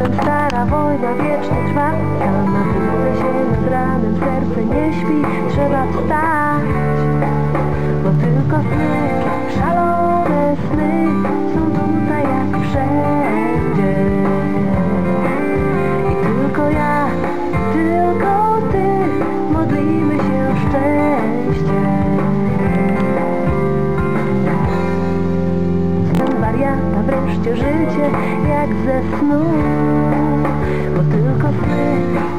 ranem stara wojna wiecznie trwa Sama budzę się nad ranem, serce nie śpi Trzeba wstać, bo tylko sny Sen wariata wreszcie życie jak ze snu Bo tylko sny,